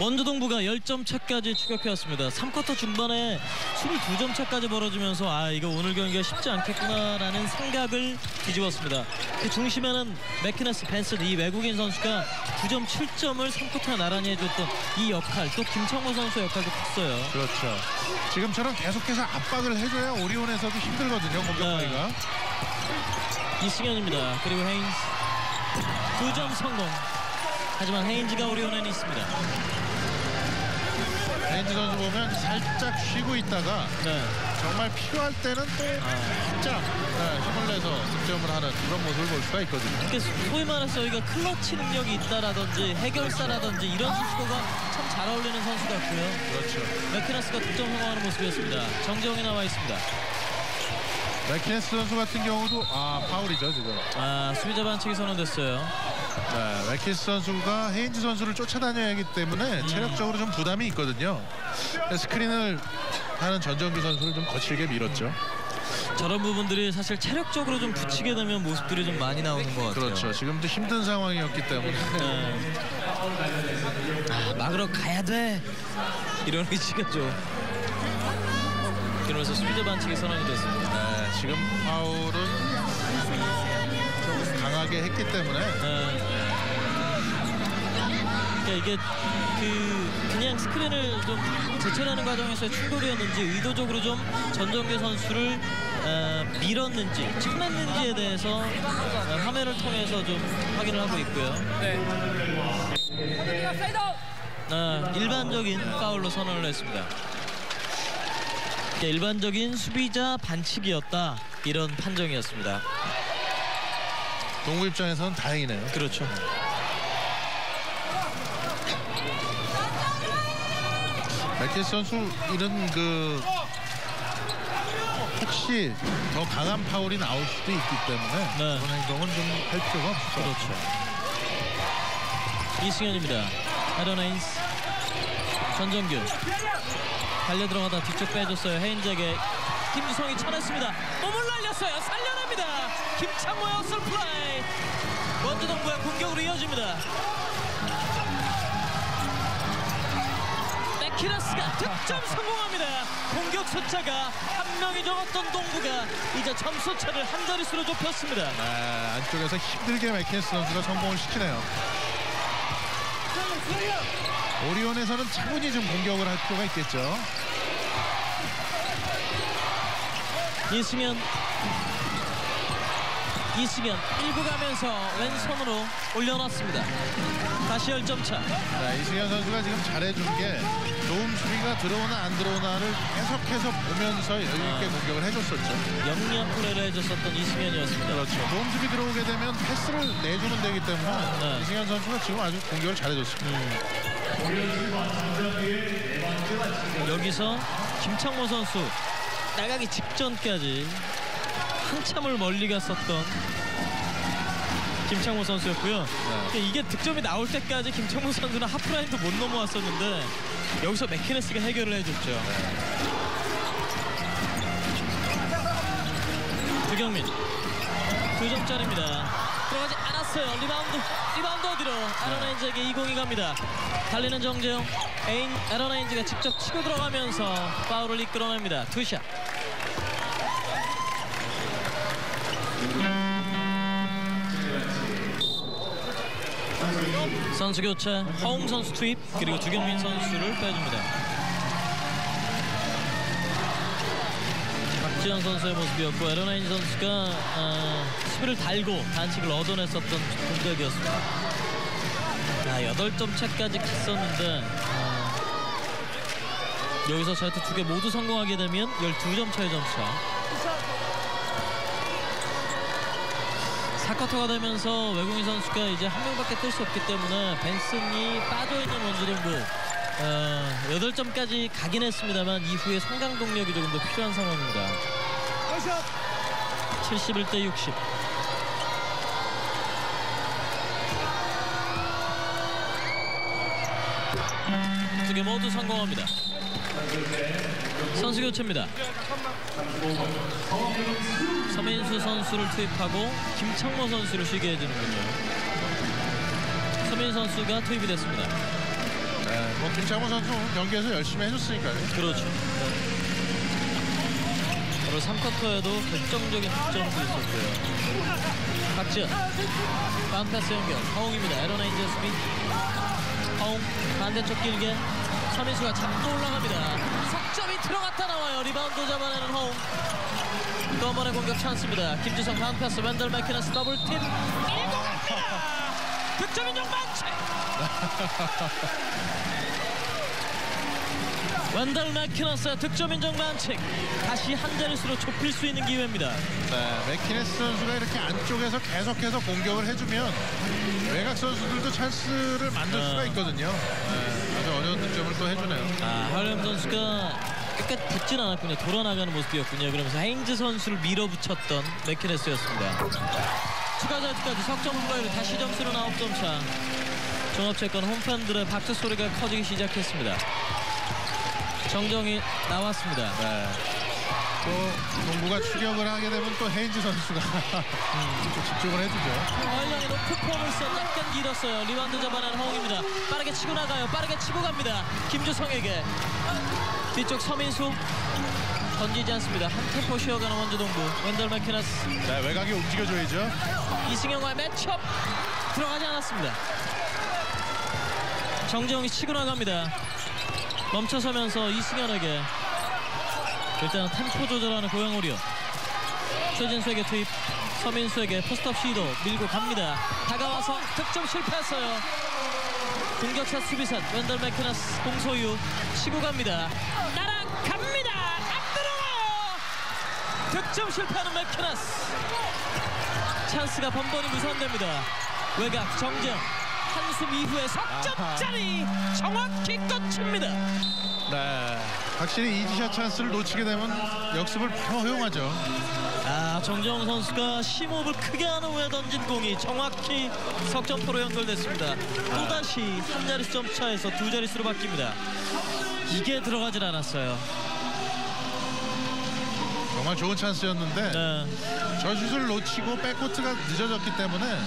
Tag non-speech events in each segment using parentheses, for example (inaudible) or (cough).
원주동부가 10점 차까지 추격해왔습니다. 3쿼터 중반에 22점 차까지 벌어지면서 아 이거 오늘 경기가 쉽지 않겠구나라는 생각을 뒤집었습니다. 그 중심에는 맥키너스 벤슨 이 외국인 선수가 9점 7점을 3쿼터에 나란히 해줬던 이 역할 또 김창모 선수의 역할도 컸어요. 그렇죠. 지금처럼 계속해서 압박을 해줘야 오리온에서도 힘들거든요. 공격하기가. 이승현입니다. 그리고 헤인즈 9점 성공. 하지만 헤인즈가 오리온에는 있습니다. 렌즈 선수 보면 살짝 쉬고 있다가 네. 정말 필요할 때는 또 아, 진짜 네, 힘을 내서 득점을 하는 그런 모습을 볼 수가 있거든요. 그러니까 소위 말해서 여기가 클러치 능력이 있다라든지 해결사라든지 이런 수식어가 참 잘 어울리는 선수 같고요. 그렇죠. 맥키너스가 득점 성공하는 모습이었습니다. 정재영이 나와 있습니다. 맥키네스 선수 같은 경우도 아 파울이죠 지금. 아 수비자 반칙이 선언됐어요. 네, 맥키네스 선수가 헤인즈 선수를 쫓아다녀야 하기 때문에 음. 체력적으로 좀 부담이 있거든요. 스크린을 하는 전정규 선수를 좀 거칠게 밀었죠. 저런 부분들이 사실 체력적으로 좀 부치게 되면 모습들이 좀 많이 나오는 것 같아요. 그렇죠. 지금도 힘든 상황이었기 때문에 네. 아, 막으러 가야 돼. 이런 의지가 좀. 그러면서 수비자 반칙이 선언이 됐습니다. 네, 지금 파울은 좀 강하게 했기 때문에 네. 그러니까 이게 그 그냥 스크린을 좀 제쳐내는 과정에서의 충돌이었는지 의도적으로 좀 전정규 선수를 어, 밀었는지 쳐냈는지에 대해서 어, 화면을 통해서 좀 확인을 하고 있고요. 어, 일반적인 파울로 선언을 했습니다. 일반적인 수비자 반칙이었다 이런 판정이었습니다. 동구 입장에서는 다행이네요. 그렇죠. 맥키스 선수 이런 그 혹시 더 강한 파울이 나올 수도 있기 때문에 네. 그런 행동은 좀 할 필요가 없죠. 그렇죠. 이승현입니다. 헤인즈. 전정규. 달려 들어가다 뒤쪽 빼줬어요. 헤인즈에게 김주성이 쳐냈습니다. 몸을 날렸어요. 살려냅니다. 김창모의 hustle play. 원주동부의 공격으로 이어집니다. 맥키네스가 득점 성공합니다. 공격 숫자가 한 명이 적었던 동부가 이제 점수 차를 한 자릿수로 좁혔습니다. 아, 안쪽에서 힘들게 맥키네스 선수가 성공을 시키네요. 오리온에서는 차분히 좀 공격을 할 필요가 있겠죠. 이승현 이승현 1구 가면서 왼손으로 올려놨습니다 다시 10점 차 자, 이승현 선수가 지금 잘해준 게 도움 수비가 들어오나 안 들어오나를 계속해서 보면서 여유 있게 공격을 해줬었죠. 영리한 플레이를 해줬었던 이승현이었습니다 그렇죠. 도움 수비 들어오게 되면 패스를 내주면 되기 때문에 네. 이승현 선수가 지금 아주 공격을 잘해줬습니다. 여기서 김창모 선수 나가기 직전까지 한참을 멀리 갔었던 김창모 선수였고요. 그러니까 이게 득점이 나올 때까지 김창모 선수는 하프라인도 못 넘어왔었는데 여기서 맥키네스가 해결을 해줬죠. 두경민. 두 점짜리입니다. 들어가지 않았어요. 리바운드 리바운드 어디로? 애런 헤인즈에게 이 공이 갑니다. 달리는 정재홍 헤인 애런 헤인즈가 직접 치고 들어가면서 파울을 이끌어냅니다. two shot 선수 교체 허웅 선수 투입 그리고 두경민 선수를 빼줍니다 박지현 선수의 모습이었고 에러나인 선수가 어, 수비를 달고 반칙을 얻어냈었던 공격이었습니다. 아, 8점 차까지 갔었는데 어, 여기서 자유투 두개 모두 성공하게 되면 12점 차의 점차. 4쿼터가 되면서 외국인 선수가 이제 한 명밖에 뜰 수 없기 때문에 벤슨이 빠져있는 원주동부 어, 8점까지 가긴 했습니다만 이후에 성장 동력이 조금 더 필요한 상황입니다. 71대 60. 두개 모두 성공합니다. 선수 교체입니다. 서민수 선수를 투입하고 김창모 선수를 쉬게 해주는군요. 서민수 선수가 투입이 됐습니다. 네, 뭐 김창모 선수 경기에서 열심히 해줬으니까요. 그렇죠. 바로 3쿼터에도 결정적인 득점도 있었고요. 박지현, 반패스 연결, 허웅입니다. 애런 헤인즈 수비. 허웅, 반대쪽 길게. 서민수가 잡고 올라갑니다. 석점이 들어갔다 나와요. 리바운드 잡아내는 허웅. 또 한 번의 공격 찬스입니다. 김주성 반패스, 웬덜 맥키네스 double team. 갑니다. 득점 인정 반칙. (laughs) 웬델 맥키네스의 득점 인정 반칙. 다시 한 자릿수로 좁힐 수 있는 기회입니다. 네, 맥키네스 선수가 이렇게 안쪽에서 계속해서 공격을 해주면 외곽 선수들도 찬스를 만들 네. 수가 있거든요. 네, 아주 어려운 득점을 또 해주네요. 아, 하렘 선수가 끝까지 붙진 않았군요. 돌아나가는 모습이었군요. 그러면서 헤인즈 선수를 밀어붙였던 맥키네스였습니다. 추가 자유투까지 석점 추가로 다시 점수는 9점 차. 종합체육관 홈팬들의 박수 소리가 커지기 시작했습니다. 정정이 나왔습니다. 네. 또 동부가 추격을 하게 되면 또 헤인즈 선수가 또 집중을 해주죠. 허일영의 높은 포물선 약간 길었어요. 리바운드 잡아낸 허웅입니다. 빠르게 치고 나가요. 빠르게 치고 갑니다. 김주성에게 뒤쪽 서민수 던지지 않습니다. 한 템포 쉬어가는 원주동부 웬델 맥키네스 네, 외곽이 움직여줘야죠. 이승현과의 매치업 들어가지 않았습니다. 정재홍이 치고 나갑니다. 멈춰서면서 이승현에게 일단은 템포 조절하는 고양 오리온 최진수에게 투입 서민수에게 포스트업 시도 밀고 갑니다. 다가와서 득점 실패했어요. 공격자 수비선 웬델 맥키네스 공소유 치고 갑니다. 따라갑니다. 안 들어가요. 득점 실패하는 맥키너스. 찬스가 번번이 무산됩니다. 외곽 정정 한숨 이후에 석점짜리 정확히 끝입니다. 네. 확실히 이지샷 찬스를 놓치게 되면 역습을 바로 허용하죠. 아 정정 선수가 심호흡을 크게 한 후에 던진 공이 정확히 석점포로 연결됐습니다. 또다시 한 자릿수 점 차에서 두 자릿수로 바뀝니다. 이게 들어가질 않았어요. 정말 좋은 찬스였는데 네. 저 슛을 놓치고 백코트가 늦어졌기 때문에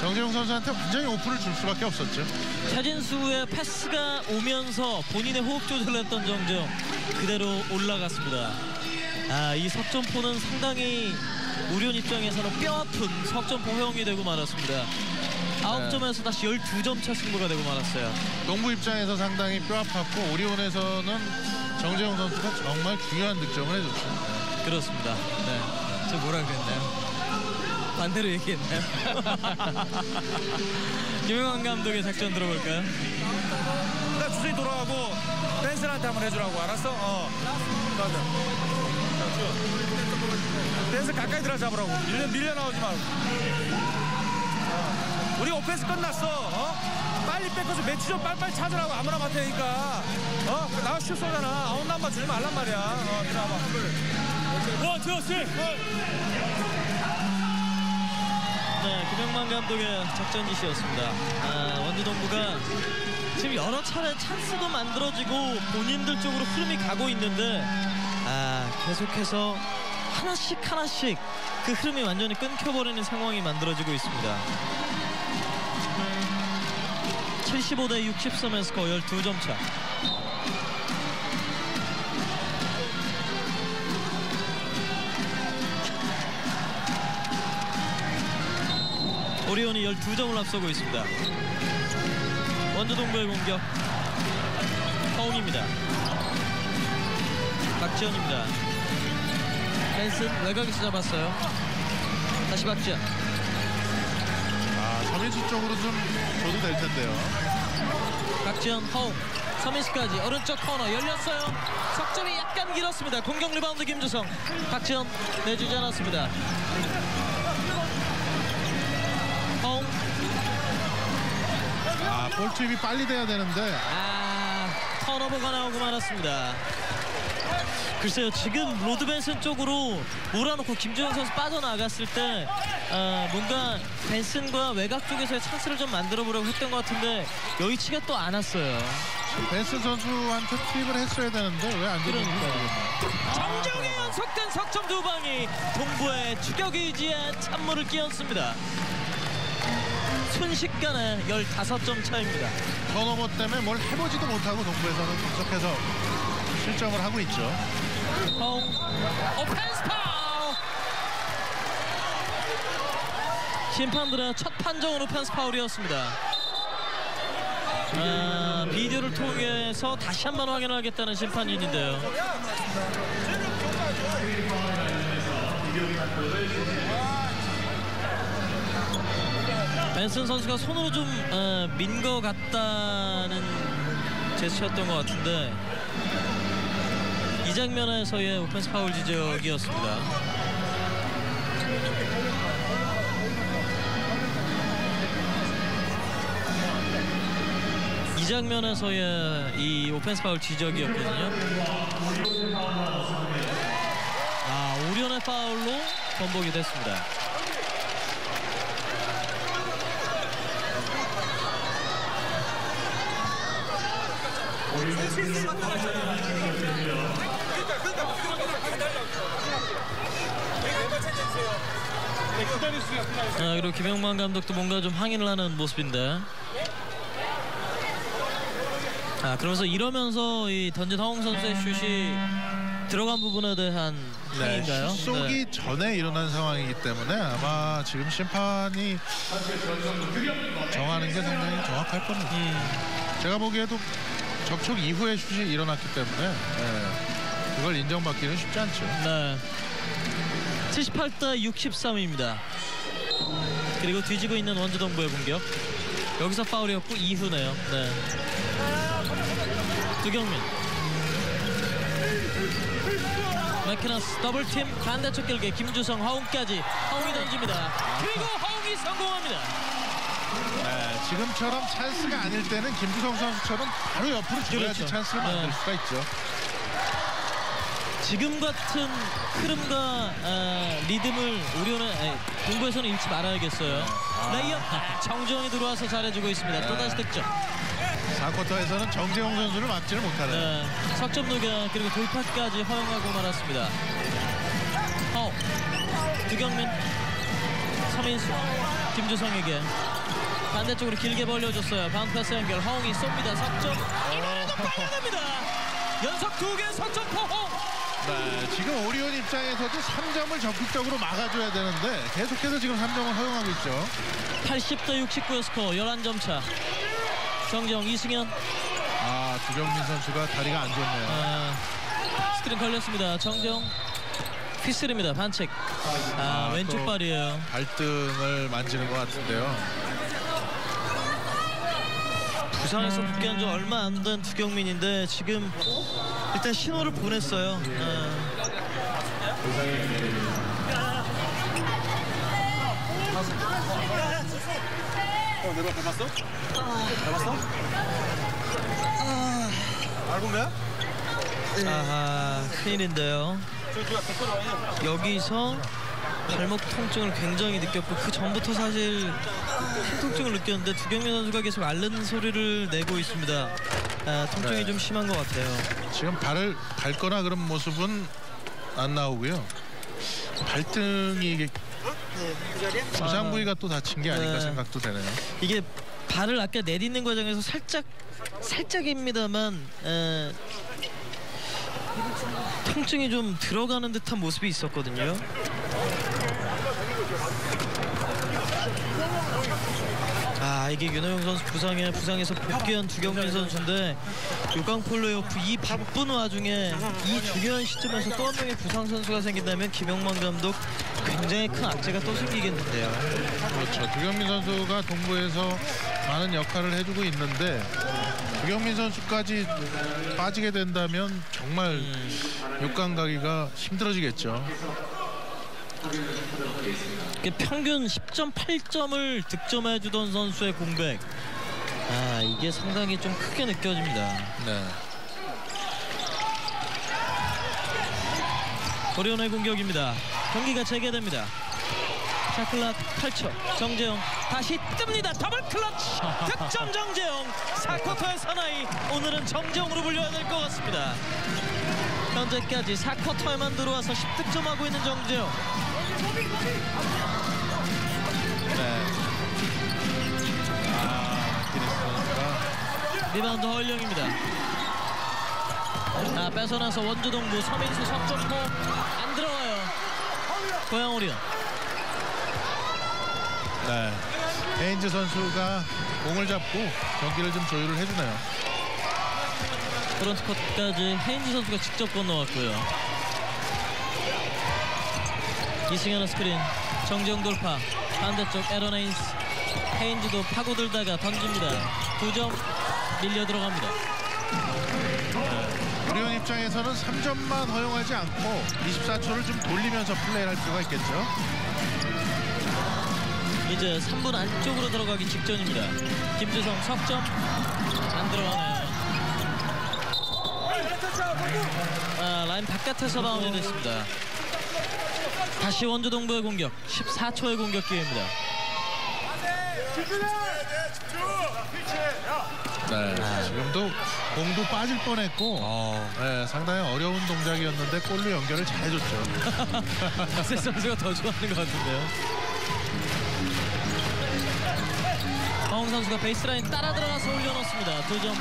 정재용 선수한테 완전히 오픈을 줄 수밖에 없었죠. 차진수의 패스가 오면서 본인의 호흡 조절을 했던 정재영 그대로 올라갔습니다. 아, 이 석점포는 상당히 우리온 입장에서는 뼈아픈 석점포 허용이 되고 말았습니다. 아홉 점에서 다시 12점 차 승부가 되고 말았어요. 농구 입장에서 상당히 뼈아팠고 오리온에서는 정재용 선수가 정말 중요한 득점을 해줬죠. 그렇습니다. 네. 저 뭐라 그랬나요? 반대로 얘기했나요? (laughs) 김영환 감독의 작전 들어볼까요? 나 주선이 돌아가고 댄스한테 한번 해주라고 알았어? 어. 맞아. 디펜스 가까이 들어 잡으라고. 밀려 밀려 나오지 말고. 어. 우리 오펜스 끝났어. 어? 빨리 뺏어서 매치 좀 빨리빨리 찾으라고 아무나 맡으니까. 어? 나가 슛 쏘잖아. outnumber 주지 말란 말이야. 어, 들어봐. one, two, three. 네, 김영만 감독의 작전 지시였습니다. 아, 원주동부가 지금 여러 차례 찬스도 만들어지고 본인들 쪽으로 흐름이 가고 있는데 아, 계속해서 하나씩 하나씩 그 흐름이 완전히 끊겨버리는 상황이 만들어지고 있습니다. 75대 63의 스코어 12점 차. 오리온이 12점을 앞서고 있습니다. 원주동부의 공격 허웅입니다. 박지현입니다. 벤슨 외곽에서 잡았어요. 다시 박지현. 아, 서민수 쪽으로 좀 줘도 될 텐데요. 박지현 허웅 서민수까지 오른쪽 코너 열렸어요. 석점이 약간 길었습니다. 공격 리바운드 김주성. 박지현 내주지 않았습니다. 볼 투입이 빨리 돼야 되는데 아 턴오버가 나오고 말았습니다. 글쎄요 지금 로드 벤슨 쪽으로 몰아놓고 김주성 선수 빠져나갔을 때 아, 뭔가 벤슨과 외곽 쪽에서의 찬스를 좀 만들어 보려고 했던 것 같은데 여의치가 또 안 왔어요. 벤슨 선수한테 투입을 했어야 되는데 왜안 그러니까요. 모르겠네요. 정정의 연속된 석점 두 방이 동부의 추격 의지에 찬물을 끼얹습니다. 순식간에 15점 차입니다. 턴오버 때문에 뭘 해보지도 못하고 동부에서는 계속해서 실점을 하고 있죠. 허웅 오펜스 파울 심판들의 첫 판정은 오펜스 파울이었습니다 아, 비디오를 통해서 다시 한 번 확인하겠다는 심판인인데요 벤슨 선수가 손으로 좀민 것 같다는 제스처였던 것 같은데 이 장면에서의 오펜스 파울 지적이었습니다. 이 장면에서의 이 오펜스 파울 지적이었거든요. 아, 오련의 파울로 번복이 됐습니다. 아, 그리고 김영만 감독도 뭔가 좀 항의를 하는 모습인데. 아, 그러면서 이러면서 이 던진 허웅 선수의 슛이 들어간 부분에 대한 항의인가요? 네, 쏘기 전에 일어난 상황이기 때문에 아마 지금 심판이 정하는 게 상당히 정확할 겁니다. 음, 제가 보기에도 접촉 이후에 슛이 일어났기 때문에 예, 그걸 인정받기는 쉽지 않죠. 네. 78대 63입니다. 그리고 뒤지고 있는 원주동부의 공격. 여기서 파울이었고 이후네요. 네. 두경민. 맥키네스 더블팀 반대쪽 길게 김주성 허웅까지 허웅이 던집니다. 그리고 허웅이 성공합니다. 네, 지금처럼 찬스가 아닐 때는 김주성 선수처럼 바로 옆으로 줘야지 그렇죠. 찬스를 만들 네. 수가 있죠. 지금 같은 흐름과 아, 리듬을 우리는 아니, 동부에서는 잃지 말아야겠어요. 레이업 정정이 들어와서 잘해주고 있습니다. 또다시 득점. 4쿼터에서는 정재홍 선수를 막지를 못하네요. 네, 석점 누가 그리고 돌파까지 허용하고 말았습니다. 허 두경민 서민수 김주성에게 반대쪽으로 길게 벌려줬어요. 바운드 패스 연결 허웅이 쏩니다. 석점 이번에도 빨려냅니다. 연속 두 개 석점 허웅. 네, 지금 오리온 입장에서도 3점을 적극적으로 막아줘야 되는데 계속해서 지금 3점을 허용하고 있죠. 80대 69의 스코어 11점 차. 정정 이승현 아, 두경민 선수가 다리가 안 좋네요. 아, 스크린 걸렸습니다. 정정 피스입니다. 반칙. 아, 아, 왼쪽 또- 발이에요. 발등을 만지는 것 같은데요. 부상에서 복귀한 지 얼마 안 된 두경민인데 지금 일단 신호를 보냈어요. 아, 어, 내가 밟았어? 밟았어? 밟은 거야? 아하 큰일인데요. 여기서 발목 통증을 굉장히 느꼈고 그 전부터 사실 큰 통증을 느꼈는데 두경민 선수가 계속 앓는 소리를 내고 있습니다. 아, 통증이 네. 좀 심한 것 같아요. 지금 발을 밟거나 그런 모습은 안 나오고요. 발등이 부상 부위가 또 다친 게 아닌가 네. 생각도 되네요. 이게 발을 아까 내딛는 과정에서 살짝 살짝입니다만 에, 통증이 좀 들어가는 듯한 모습이 있었거든요. 아 이게 윤호영 선수 부상에 부상에서 복귀한 두경민 선수인데 6강 플레이오프 이 바쁜 와중에 이 중요한 시점에서 또 한 명의 부상 선수가 생긴다면 김영만 감독 굉장히 큰 악재가 또 생기겠는데요. 그렇죠. 두경민 선수가 동부에서 많은 역할을 해주고 있는데 두경민 선수까지 빠지게 된다면 정말 6강 가기가 힘들어지겠죠. 평균 10.8점을 득점해주던 선수의 공백. 아 이게 상당히 좀 크게 느껴집니다. 네. 고려원의 공격입니다. 경기가 재개됩니다. 샤클락 8초 정재영 다시 뜹니다. 더블 클러치 득점 정재영 4쿼터의 사나이 오늘은 정재영으로 불려야 될 것 같습니다. 현재까지 4쿼터에만 들어와서 10득점하고 있는 정재영. 네. 아, 맥키네스 선수가 리바운드 허일영입니다. 아, 뺏어나서 원주동부 서민수 석점포 안 들어와요. 고양 오리온. 네. 헤인즈 선수가 공을 잡고 경기를 좀 조율을 해주네요. 프런트 코트까지 헤인즈 선수가 직접 건너왔고요. 이승현의 스크린, 정지영 돌파, 반대쪽 에런 헤인스, 헤인즈도 파고들다가 던집니다. 9점 밀려 들어갑니다. 우리원 입장에서는 3점만 허용하지 않고 24초를 좀 돌리면서 플레이를 할 필요가 있겠죠. 이제 3분 안쪽으로 들어가기 직전입니다. 김주성 석점 안 들어가네요. 아, 라인 바깥에서 바운드 됐습니다. 다시 원주 동부의 공격 14초의 공격 기회입니다. 네. 지금도 공도 빠질 뻔했고 어. 네, 상당히 어려운 동작이었는데 골로 연결을 잘해줬죠. (laughs) 바셋 선수가 더 좋아하는 것 같은데요. 황홍 선수가 베이스라인 따라 들어가서 올려놓습니다. 두 점.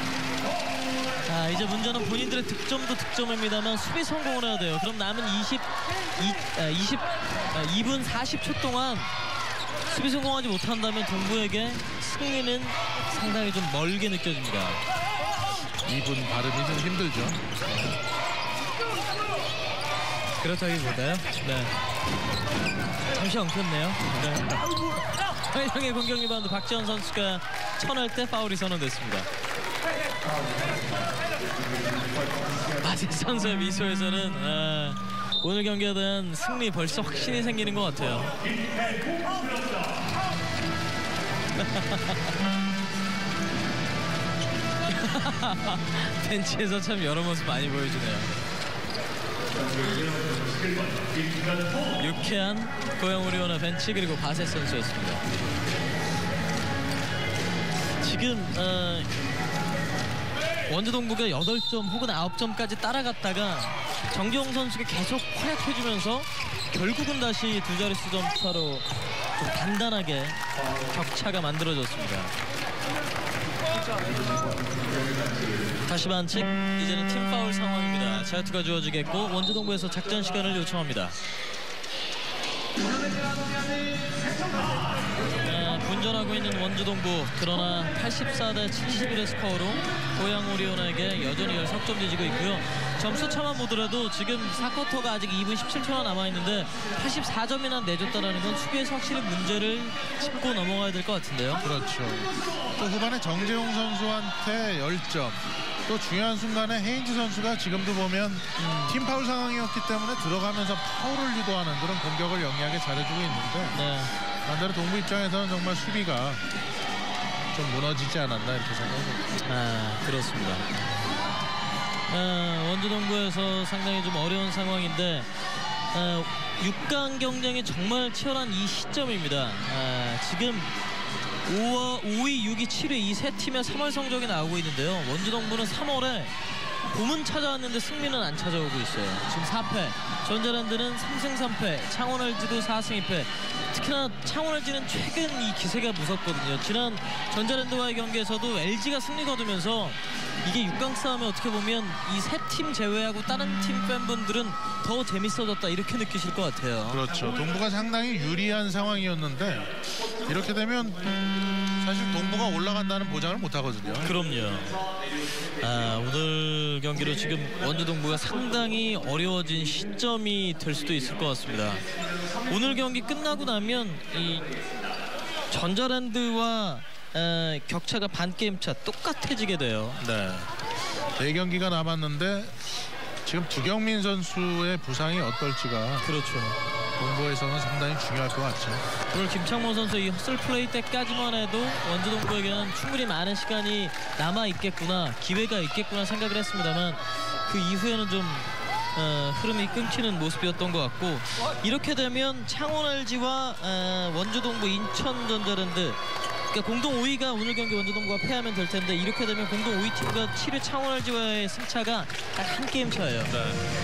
자 이제 문제는 본인들의 득점도 득점입니다만 수비 성공을 해야 돼요. 그럼 남은 20, 2, 아, 20, 아, 2분 40초 동안 수비 성공하지 못한다면 동부에게 승리는 상당히 좀 멀게 느껴집니다. 이분 발음이 좀 힘들죠. 그렇다기보다요. 네. 잠시 엉켰네요. 네. 황희정의 공격 리바운드 박지현 선수가 쳐낼 때 파울이 선언됐습니다. 아직 선수의 미소에서는 아, 오늘 경기에 대한 승리 벌써 확신이 생기는 것 같아요. (laughs) 벤치에서 참 여러 모습 많이 보여주네요. 유쾌한 고양 우리원의 벤치 그리고 바세 선수였습니다. 지금 어, 원주동부가 8점 혹은 9점까지 따라갔다가 정재홍 선수가 계속 활약해주면서 결국은 다시 두 자릿수 점 차로 좀 단단하게 격차가 만들어졌습니다. 다시 반칙 이제는 팀 파울 상황입니다. 자유투가 주어지겠고 원주동부에서 작전 시간을 요청합니다. 네, 분전하고 있는 원주동부 그러나 84대 71의 스코어로 고양 오리온에게 여전히 10석점 뒤지고 있고요. 점수 차만 보더라도 지금 4쿼터가 아직 2분 17초나 남아있는데 84점이나 내줬다는 건 수비에서 확실히 문제를 짚고 넘어가야 될 것 같은데요. 그렇죠. 또 후반에 정재용 선수한테 10점. 또 중요한 순간에 헤인즈 선수가 지금도 보면 팀 파울 상황이었기 때문에 들어가면서 파울을 유도하는 그런 공격을 영리하게 잘해주고 있는데 네. 반대로 동부 입장에서는 정말 수비가 좀 무너지지 않았나 이렇게 생각합니다. 아 그렇습니다. 아, 원주 동부에서 상당히 좀 어려운 상황인데 아, 6강 경쟁이 정말 치열한 이 시점입니다. 아, 지금 5와 5위, 6위, 7위 이 세 팀의 3월 성적이 나오고 있는데요. 원주동부는 3월에 봄은 찾아왔는데 승리는 안 찾아오고 있어요. 지금 4패, 전자랜드는 3승 3패, 창원 LG도 4승 2패. 특히나 창원 LG는 최근 이 기세가 무섭거든요. 지난 전자랜드와의 경기에서도 LG가 승리 거두면서 이게 6강 싸움에 어떻게 보면 이 세 팀 제외하고 다른 팀 팬분들은 더 재밌어졌다 이렇게 느끼실 것 같아요. 그렇죠. 동부가 상당히 유리한 상황이었는데 이렇게 되면 사실 동부가 올라간다는 보장을 못 하거든요. 그럼요. 아, 오늘 경기로 지금 원주 동부가 상당히 어려워진 시점이 될 수도 있을 것 같습니다. 오늘 경기 끝나고 나면 이 전자랜드와 에, 격차가 반 게임 차 똑같아지게 돼요. 네. 네 경기가 남았는데 지금 두경민 선수의 부상이 어떨지가 그렇죠. 동부에서는 상당히 중요할 것 같죠. 오늘 김창모 선수 이 헛슬 플레이 때까지만 해도 원주 동부에게는 충분히 많은 시간이 남아 있겠구나 기회가 있겠구나 생각을 했습니다만 그 이후에는 좀 어, 흐름이 끊기는 모습이었던 것 같고 이렇게 되면 창원 LG와 어, 원주동부 인천전자랜드 그러니까 공동 5위가 오늘 경기 원주동부가 패하면 될 텐데 이렇게 되면 공동 5위 팀과 7위 창원 LG와의 승차가 딱 한 게임 차예요.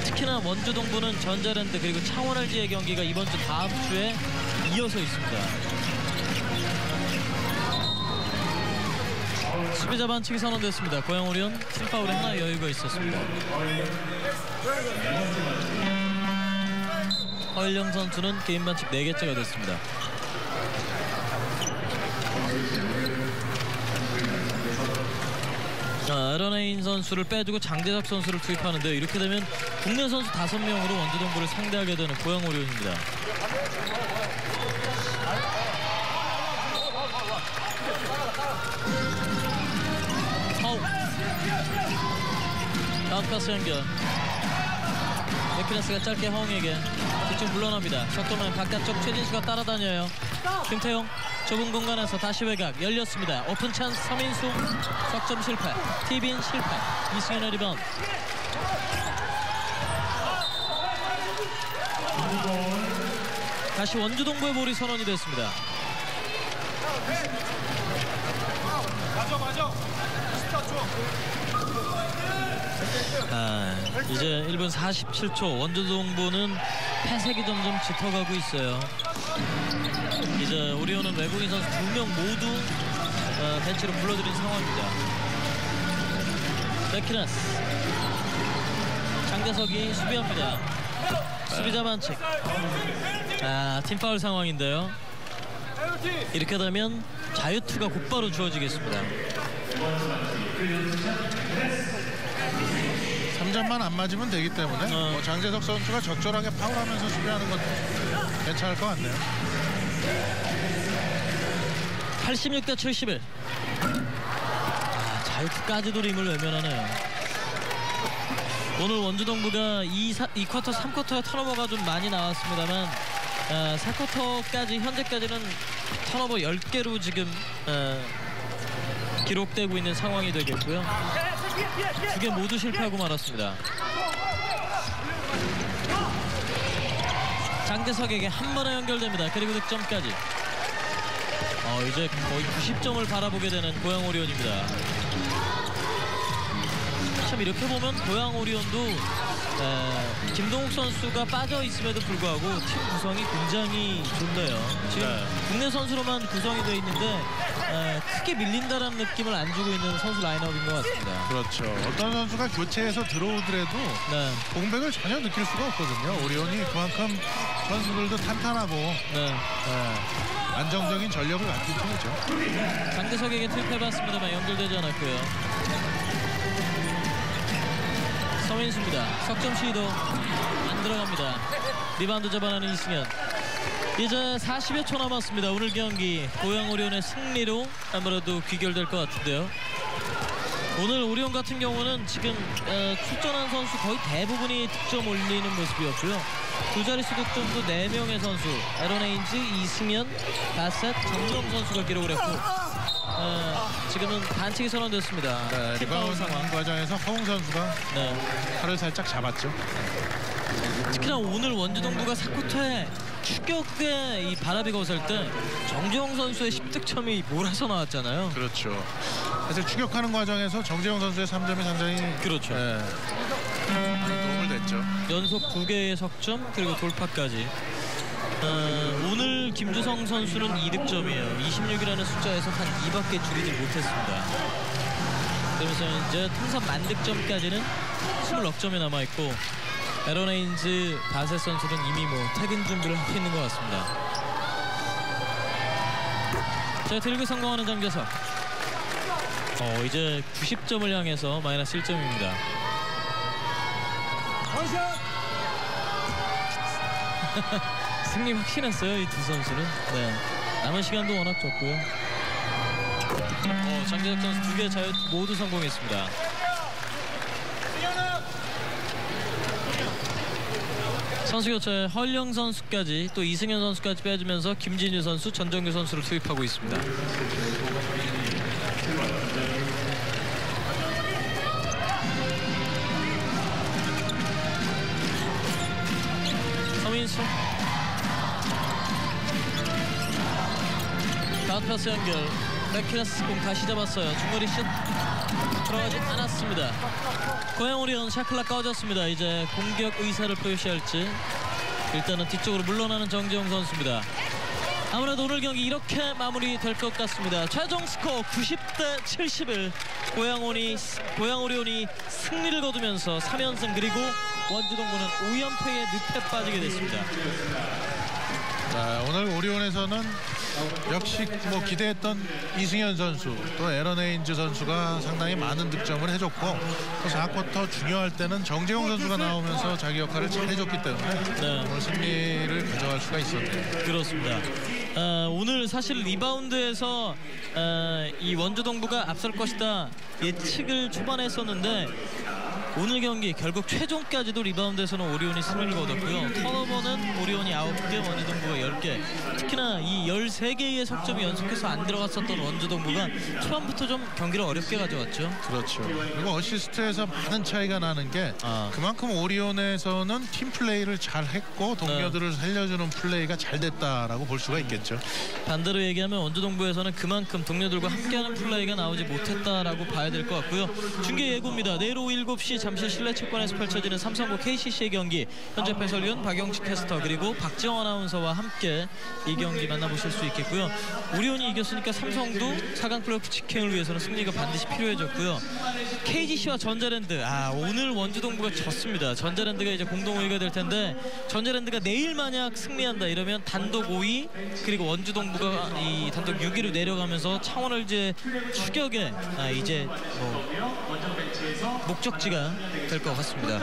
특히나 원주동부는 전자랜드 그리고 창원 LG의 경기가 이번 주 다음 주에 이어서 있습니다. 수비자 반칙이 선언됐습니다. 고양 오리온 팀 파울에 하나 여유가 있었습니다. 허일영 선수는 개인 반칙 4개째가 됐습니다. 자, 에런에인 선수를 빼주고 장재석 선수를 투입하는데 이렇게 되면 국내 선수 5명으로 원주동부를 상대하게 되는 고양 오리온입니다. 다음 패스 연결. 맥키네스가 짧게 허웅에게 뒤쪽 물러납니다. 석도면 바깥쪽 최진수가 따라다녀요. 김태홍 좁은 공간에서 다시 외곽 열렸습니다. 오픈 찬스 서민수 석점 실패. tip-in 실패. 이승현의 리바운드. 다시 원주동부의 볼이 선언이 됐습니다. 맞아 맞아 아, 이제 1분 47초 원주동부는 패색이 점점 짙어가고 있어요. 이제 오리온은 외국인 선수 두 명 모두 어, 벤치로 불러들인 상황입니다. 베키나스 장대석이 수비합니다. 수비자 반칙. 아, 팀파울 상황인데요. 이렇게 되면 자유투가 곧바로 주어지겠습니다. 3점만 안 맞으면 되기 때문에 어. 뭐 장재석 선수가 적절하게 파울하면서 수비하는 것도 괜찮을 것 같네요. 86대 71. 아, 자유투까지도 림을 외면하네요. 오늘 원주동부가 2, 4, 2쿼터, 3쿼터에 턴오버가 좀 많이 나왔습니다만 아, 4쿼터까지 현재까지는 턴오버 10개로 지금 아, 기록되고 있는 상황이 되겠고요. 두 개 모두 실패하고 말았습니다. 장대석에게 한 번에 연결됩니다. 그리고 득점까지. 어, 이제 거의 90점을 바라보게 되는 고양 오리온입니다. 참 이렇게 보면 고양 오리온도 에, 김동욱 선수가 빠져 있음에도 불구하고 팀 구성이 굉장히 좋네요. 지금 네. 국내 선수로만 구성이 되어 있는데 에, 크게 밀린다는 느낌을 안 주고 있는 선수 라인업인 것 같습니다. 그렇죠. 어떤 선수가 교체해서 들어오더라도 네, 공백을 전혀 느낄 수가 없거든요. 오리온이 그만큼 선수들도 탄탄하고 네. 예, 안정적인 전력을 갖춘 팀이죠. 장대석에게 투입해봤습니다만 연결되지 않았고요. 서민수입니다. 석점 시도 안 들어갑니다. 리바운드 잡아내는 이승현. 이제 40여 초 남았습니다. 오늘 경기 고양 오리온의 승리로 아무래도 귀결될 것 같은데요. 오늘 오리온 같은 경우는 지금 어, 출전한 선수 거의 대부분이 득점 올리는 모습이었고요. 두 자릿수 득점도 4명의 선수 에런 헤인즈, 이승현, 바셋, 정재홍 선수가 기록을 했고 어, 지금은 반칙이 선언됐습니다. 네, 리바운드 상황. 과정에서 허웅 선수가 네. 팔을 살짝 잡았죠. 특히나 오늘 원주동부가 4쿼터에 추격의 이 바람이 거셀 때 정재홍 선수의 10득점이 몰아서 나왔잖아요. 그렇죠. 사실 추격하는 과정에서 정재영 선수의 3점이 상당히 그렇죠. 예, 많이 도움을 됐죠. 연속 두 개의 석점 그리고 돌파까지. 어, 오늘 김주성 선수는 2득점이에요. 26이라는 숫자에서 한 2밖에 줄이지 못했습니다. 그러면서 이제 통산 만득점까지는 20넉점이 남아있고 에러네인즈 바셋 선수는 이미 뭐 퇴근 준비를 하고 있는 것 같습니다. 자, 들고 성공하는 장재석. 어, 이제 90점을 향해서 마이너스 1점입니다. (laughs) 승리 확신했어요 이 두 선수는 네 남은 시간도 워낙 적고요 어, 장재석 선수 두 개 자유 모두 성공했습니다 선수 교체 헐령 선수까지 또 이승현 선수까지 빼주면서 김진유 선수 전정규 선수를 투입하고 있습니다. 서민수. 바운드 패스 연결 맥키네스 공 다시 잡았어요 중거리 슛 들어가지 않았습니다 고양 오리온 shot clock 꺼졌습니다 이제 공격 의사를 표시할지 일단은 뒤쪽으로 물러나는 정재홍 선수입니다 아무래도 오늘 경기 이렇게 마무리될 것 같습니다. 최종 스코어 90대 71. 고양 오리 고양 오리온이 승리를 거두면서 3연승 그리고 원주동부는 5연패의 늪에 빠지게 됐습니다. 자, 오늘 오리온에서는 역시 뭐 기대했던 이승현 선수 또 에런 헤인즈 선수가 상당히 많은 득점을 해줬고 또 4쿼터 중요할 때는 정재홍 선수가 나오면서 자기 역할을 잘 해줬기 때문에 네. 오늘 승리를 가져갈 수가 있었네요. 그렇습니다. 어, 오늘 사실 리바운드에서 어, 이 원주 동부가 앞설 것이다 예측을 초반에 했었는데 오늘 경기 결국 최종까지도 리바운드에서는 오리온이 승리를 거뒀고요. 턴오버는 오리온이 9개, 원주동부가 10개. 특히나 이 13개의 석점이 연속해서 안 들어갔었던 원주동부가 초반부터 좀 경기를 어렵게 가져왔죠. 그렇죠. 그리고 어시스트에서 많은 차이가 나는 게 아. 그만큼 오리온에서는 팀 플레이를 잘 했고 동료들을 네. 살려주는 플레이가 잘 됐다라고 볼 수가 있겠죠. 반대로 얘기하면 원주동부에서는 그만큼 동료들과 함께하는 플레이가 나오지 못했다라고 봐야 될 것 같고요. 중계 예고입니다. 내일 오후 7시 잠실 실내 체육관에서 펼쳐지는 삼성과 KCC의 경기 현재 해설위원 박영식 캐스터 그리고 박지영 아나운서와 함께 이 경기 만나보실 수 있겠고요. 우리온이 이겼으니까 삼성도 4강 플레이오프 직행을 위해서는 승리가 반드시 필요해졌고요. KGC와 전자랜드 아 오늘 원주동부가 졌습니다. 전자랜드가 이제 공동 5위가 될 텐데 전자랜드가 내일 만약 승리한다 이러면 단독 5위 그리고 원주동부가 이 단독 6위로 내려가면서 창원을 이제 추격에 아 이제 뭐 목적지가 될 것 같습니다.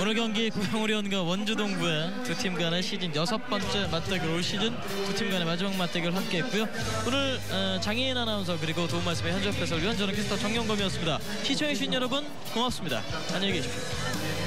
오늘 경기 고양오리온과 원주동부의 두 팀 간의 시즌 여섯 번째 맞대결 올 시즌 두 팀 간의 마지막 맞대결 함께했고요. 오늘 어, 장혜인 아나운서 그리고 도움 말씀의 현접 해설위원 저는 캐스터 정영검이었습니다. 시청해주신 여러분 고맙습니다. 안녕히 계십시오.